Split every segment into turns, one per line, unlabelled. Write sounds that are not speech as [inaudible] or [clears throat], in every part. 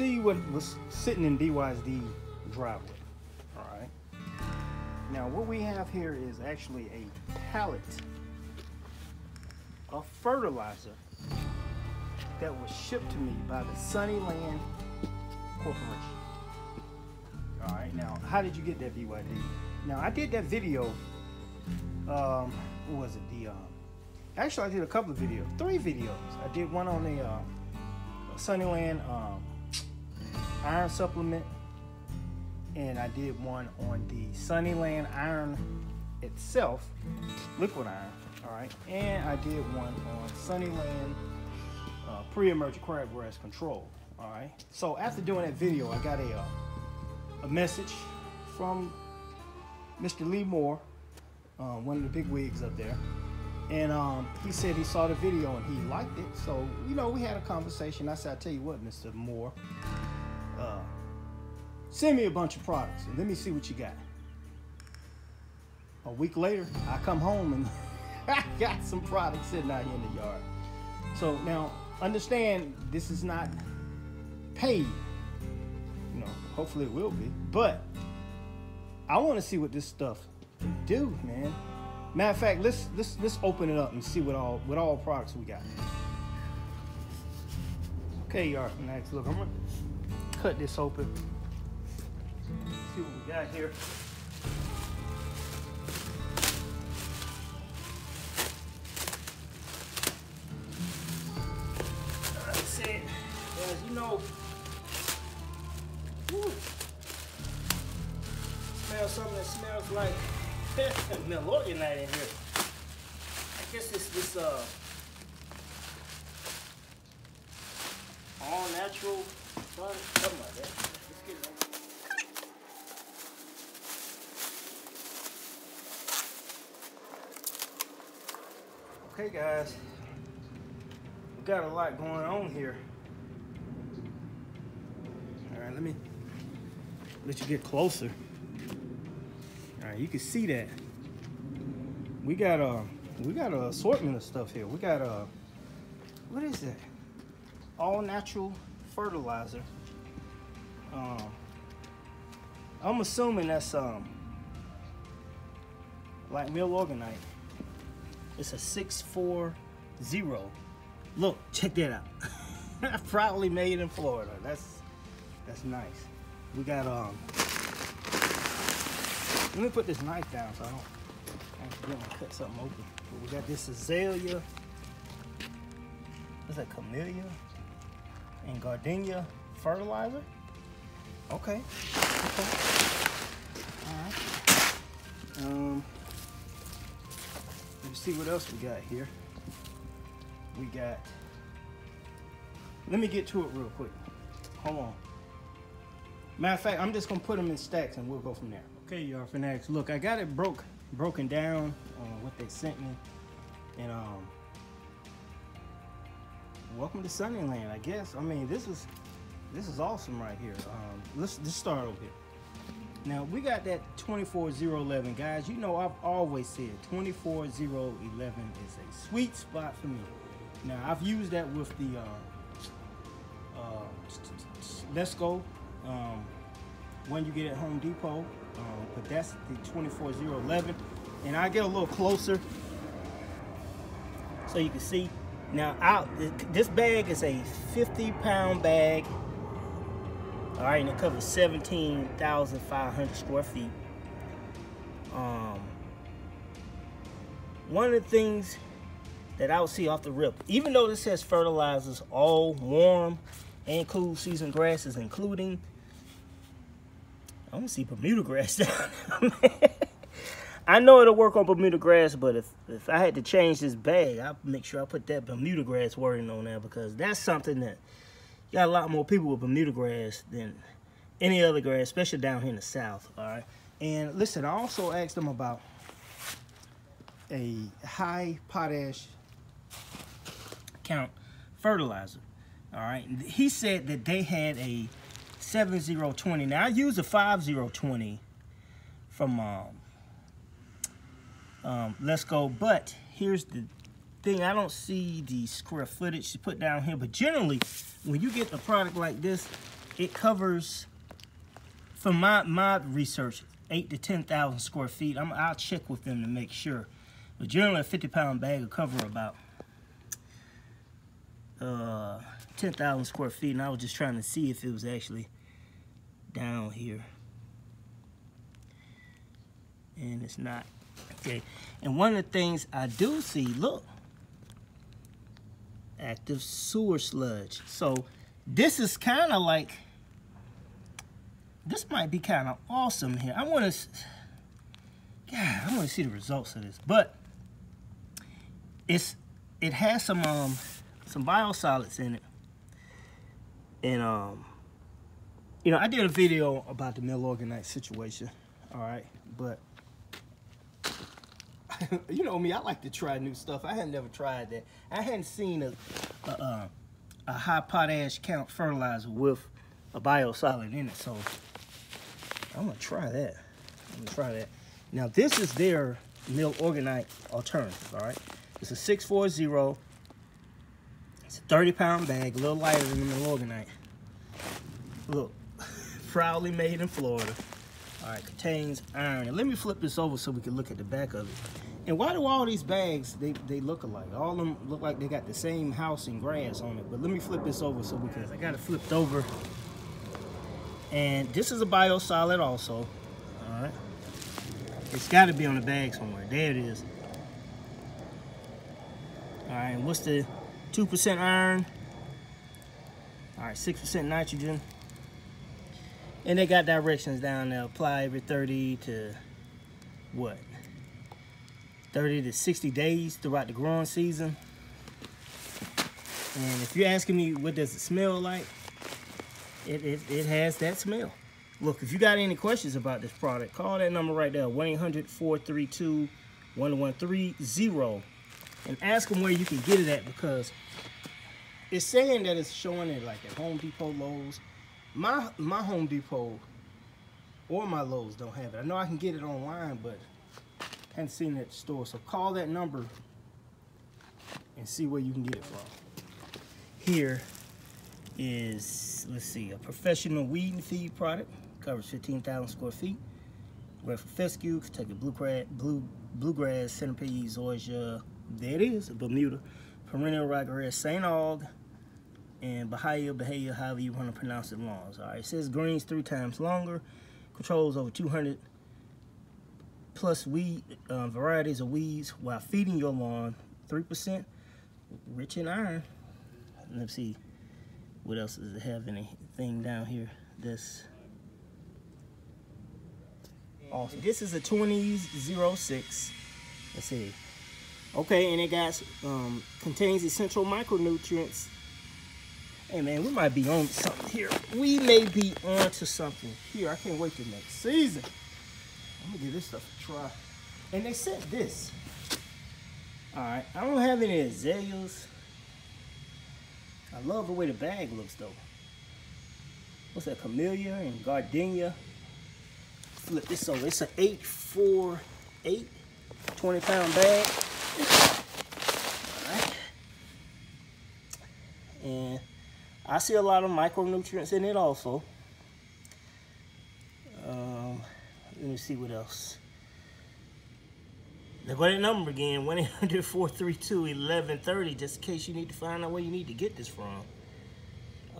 see what was sitting in DYSD driveway. Alright. Now what we have here is actually a pallet of fertilizer that was shipped to me by the Sunniland Corporation. Alright, now how did you get that BYD? Now I did that video. Um, what was it? The um, actually I did a couple of videos, three videos. I did one on the uh, Sunniland um, iron supplement, and I did one on the Sunniland iron itself, liquid iron. All right, and I did one on Sunniland uh, pre-emergent crabgrass control. All right. So after doing that video, I got a uh, a message from Mr. Lee Moore, uh, one of the big wigs up there. And um, he said he saw the video and he liked it. So, you know, we had a conversation. I said, I tell you what, Mr. Moore, uh, send me a bunch of products and let me see what you got. A week later, I come home and [laughs] I got some products sitting out here in the yard. So now, understand this is not paid. You know, hopefully it will be. But I want to see what this stuff can do, man. Matter of fact, let's let's let's open it up and see what all what all products we got. Okay, y'all. Next, look, I'm gonna cut this open. See what we got here. That's it. As you know, woo, smell something that smells like [laughs] Milorganite in here. I guess it's this uh all natural Okay guys, we got a lot going on here. All right, let me let you get closer. All right, you can see that. We got a we got an assortment of stuff here. We got a what is that? All natural fertilizer. Um, I'm assuming that's um like Milorganite. It's a 640. Look, check that out. [laughs] Proudly made in Florida. That's that's nice. We got um let me put this knife down so I don't accidentally cut something open. But we got this azalea. What's that? Camellia and gardenia fertilizer. Okay. Okay. Alright. Um let's see what else we got here. We got let me get to it real quick. Hold on. Matter of fact, I'm just gonna put them in stacks and we'll go from there. Okay, y'all fanatics. Look, I got it broke, broken down on what they sent me, and um, welcome to Sunniland. I guess. I mean, this is this is awesome right here. Um, let's just start over here. Now we got that 24011, guys. You know I've always said 24011 is a sweet spot for me. Now I've used that with the uh, uh, Lesco um, you get at Home Depot, um, but that's the 24011. And I get a little closer so you can see. Now, out this bag is a 50 pound bag. All right, and it covers 17,500 square feet. Um, one of the things that I would see off the rip, even though this says fertilizers, all warm and cool season grasses, including I don't see Bermuda grass [laughs] down I know it'll work on Bermuda grass, but if, if I had to change this bag, I'll make sure I put that Bermuda grass wording on there because that's something that got a lot more people with Bermuda grass than any other grass, especially down here in the south. All right. And listen, I also asked them about a high potash count fertilizer. All right. He said that they had a 7020. Now I use a 5020 from um, um, Lesco, but here's the thing. I don't see the square footage to put down here, but generally, when you get a product like this, it covers, from my, my research, eight to 10,000 square feet. I'm, I'll check with them to make sure. But generally, a 50 pound bag will cover about uh, 10,000 square feet. And I was just trying to see if it was actually down here. And it's not. Okay. And one of the things I do see, look, active sewer sludge. So this is kind of like, this might be kind of awesome here. I want to, yeah, I want to see the results of this. But it's, it has some, um, some biosolids in it. And, um, you know, I did a video about the Milorganite situation, all right? But [laughs] you know me, I like to try new stuff. I had never tried that. I hadn't seen a, a, a high potash count fertilizer with a biosolid in it, so I'm gonna try that. I'm gonna try that. Now this is their Milorganite alternative, all right? It's a 640. It's a 30 pound bag, a little lighter than the Milorganite. Look, [laughs] proudly made in Florida. All right, contains iron. And let me flip this over so we can look at the back of it. And why do all these bags, they, they look alike? All of them look like they got the same house and grass on it. But let me flip this over so because I got it flipped over. And this is a biosolid also. All right. It's got to be on the bag somewhere. There it is. All right, what's the 2% iron? All right, 6% nitrogen. And they got directions down there. Apply every 30 to what? 30 to 60 days throughout the growing season. And if you're asking me what does it smell like, it, it, it has that smell. Look, if you got any questions about this product, call that number right there, 1-800-432-1130, and ask them where you can get it at because it's saying that it's showing it like at Home Depot, Lowe's. My, my Home Depot or my Lowe's don't have it. I know I can get it online, but hadn't seen at the store. So call that number and see where you can get it from. Here is, let's see, a professional weed and feed product. Covers 15,000 square feet. Red for fescue, Kentucky bluegrass, blue, bluegrass, centipede, zoysia. There it is, Bermuda. Perennial ryegrass, St. Aug, and Bahia, Bahia, however you want to pronounce it long. All right, it says greens three times longer, controls over 200 plus weed uh, varieties of weeds while feeding your lawn. 3% rich in iron. Let's see, what else does it have anything down here? This. Awesome. This is a 2006. Let's see. Okay, and it got um, contains essential micronutrients Hey man, we might be on something here. We may be on to something here. I can't wait till next season. I'm gonna give this stuff a try. And they said this. All right, I don't have any azaleas. I love the way the bag looks though. What's that, camellia and gardenia? Flip this over. It's an 848 20 pound bag. All right. And I see a lot of micronutrients in it also. Um, see what else. Now go that number again, 1-800-432-1130, just in case you need to find out where you need to get this from.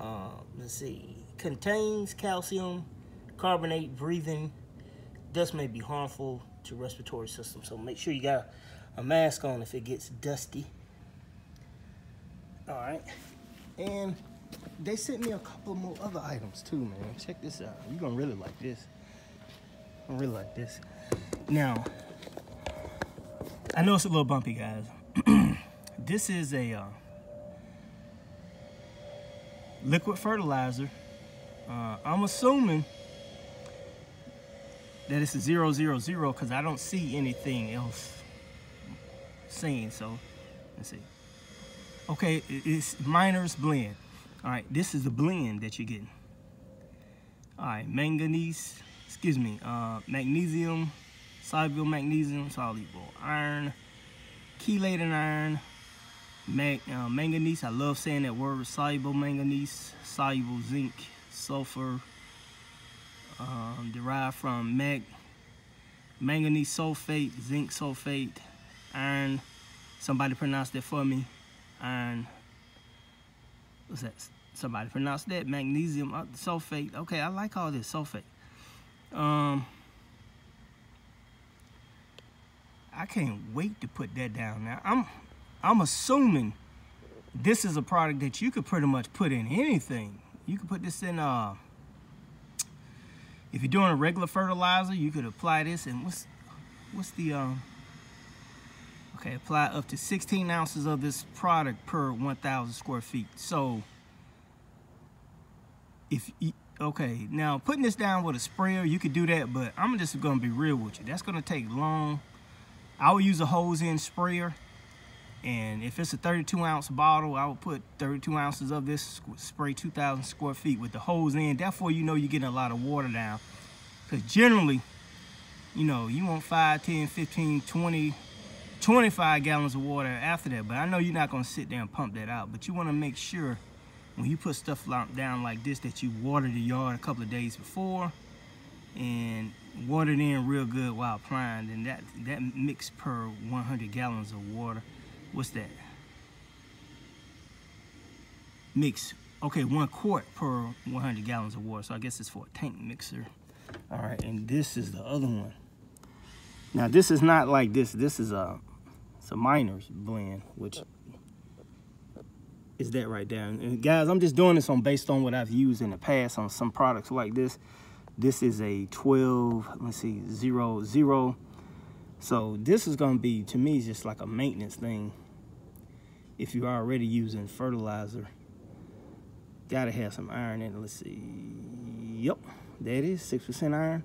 Uh, let's see. Contains calcium, carbonate, breathing. Dust may be harmful to respiratory system, so make sure you got a mask on if it gets dusty. All right. And they sent me a couple more other items too, man. Check this out. You're gonna really like this. I really like this. Now, I know it's a little bumpy, guys. [clears throat] this is a uh, liquid fertilizer. Uh, I'm assuming that it's a zero zero zero because I don't see anything else saying so. Let's see. Okay, it's miner's blend. All right, this is the blend that you're getting. All right, manganese, excuse me, uh, magnesium, soluble magnesium, soluble iron, chelated iron, Mag, uh, manganese. I love saying that word. Soluble manganese, soluble zinc, sulfur, um, derived from mag, manganese sulfate, zinc sulfate, iron. Somebody pronounced that for me. Iron. What's that? Somebody pronounced that magnesium uh, sulfate. Okay, I like all this sulfate. Um, I can't wait to put that down. Now I'm, I'm assuming this is a product that you could pretty much put in anything. You could put this in uh if you're doing a regular fertilizer, you could apply this and what's what's the um okay, apply up to 16 ounces of this product per 1,000 square feet. So if you, okay, now putting this down with a sprayer, you could do that, but I'm just gonna be real with you. That's gonna take long. I would use a hose in sprayer and if it's a 32 ounce bottle, I would put 32 ounces of this, spray 2,000 square feet with the hose in. Therefore, you know you're getting a lot of water down. Because generally, you know, you want 5, 10, 15, 20, 25 gallons of water after that. But I know you're not to sit there and pump that out. But you want to make sure when you put stuff down like this that you water the yard a couple of days before and watered in real good while applying. then that, that mix per 100 gallons of water what's that? Mix, okay, one quart per 100 gallons of water. So I guess it's for a tank mixer. All right, and this is the other one. Now this is not like this. This is a, it's a miner's blend, which is that right there. And guys, I'm just doing this on based on what I've used in the past on some products like this. This is a 12, let's see, zero, zero. So this is gonna be, to me, just like a maintenance thing if you're already using fertilizer. Gotta have some iron in it. Let's see. Yep, that is 6% iron.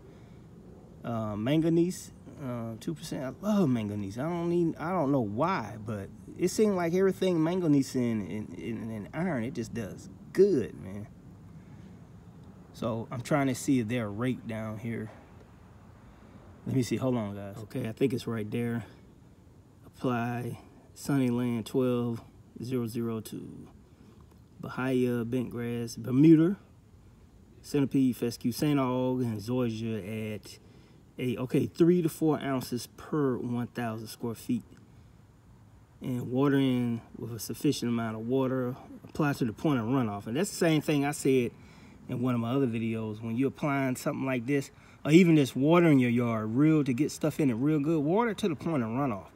Uh, manganese, uh, 2%. I love manganese. I don't need, I don't know why, but it seems like everything manganese in, in, in, in iron, it just does good, man. So I'm trying to see if they're rate down here. Let me see. Hold on, guys. Okay, I think it's right there. Apply Sunniland 12002. Bahia, Bentgrass, Bermuda, Centipede, Fescue, St. Aug, and Zoysia at a, okay, three to four ounces per 1,000 square feet. And watering with a sufficient amount of water, apply to the point of runoff. And that's the same thing I said in one of my other videos. When you're applying something like this, or even just watering your yard real to get stuff in it real good, water to the point of runoff.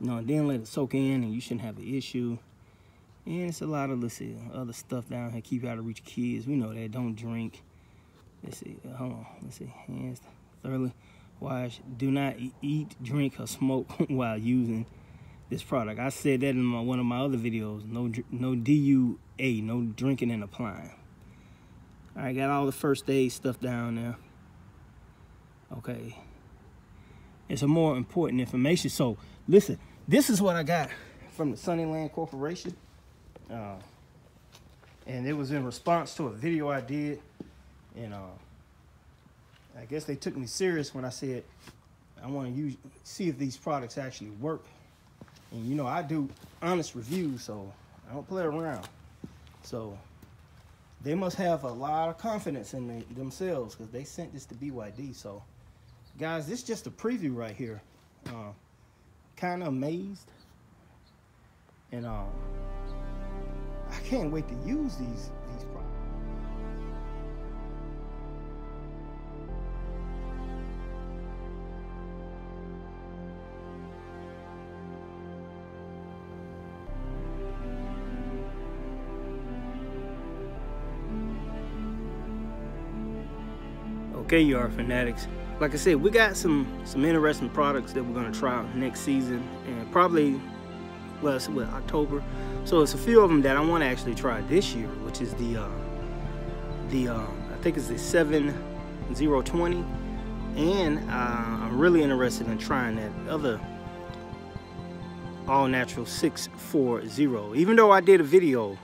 You know, and then let it soak in and you shouldn't have an issue. And it's a lot of, let's see, other stuff down here. Keep out of reach kids. We know that. Don't drink. Let's see. Uh, hold on. Let's see. Hands thoroughly wash. Do not eat, drink, or smoke [laughs] while using this product. I said that in my, one of my other videos. No, no DUA. No drinking and applying. Right, got all the first aid stuff down there. Okay. It's a more important information. So, listen, this is what I got from the Sunniland Corporation. Uh, and it was in response to a video I did. And uh, I guess they took me serious when I said, I want to see if these products actually work. And you know, I do honest reviews, so I don't play around. So they must have a lot of confidence in the, themselves because they sent this to BYD. So guys, this is just a preview right here. Uh, kind of amazed. And um, I can't wait to use these Okay, yard fanatics like I said, we got some some interesting products that we're gonna try out next season, and probably well, it's October. So it's a few of them that I want to actually try this year, which is the uh, the uh, I think it's the 7020, and uh, I'm really interested in trying that other all natural 640. Even though I did a video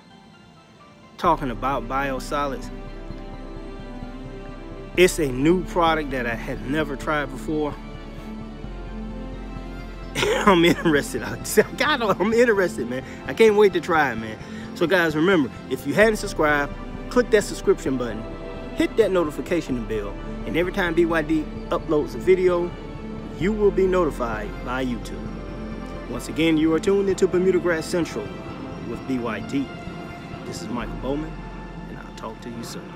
talking about biosolids it's a new product that I had never tried before. [laughs] I'm interested. [laughs] God, I'm interested, man. I can't wait to try it, man. So guys, remember, if you hadn't subscribed, click that subscription button, hit that notification bell, and every time BYD uploads a video, you will be notified by YouTube. Once again, you are tuned into Bermuda Grass Central with BYD. This is Michael Bowman, and I'll talk to you soon.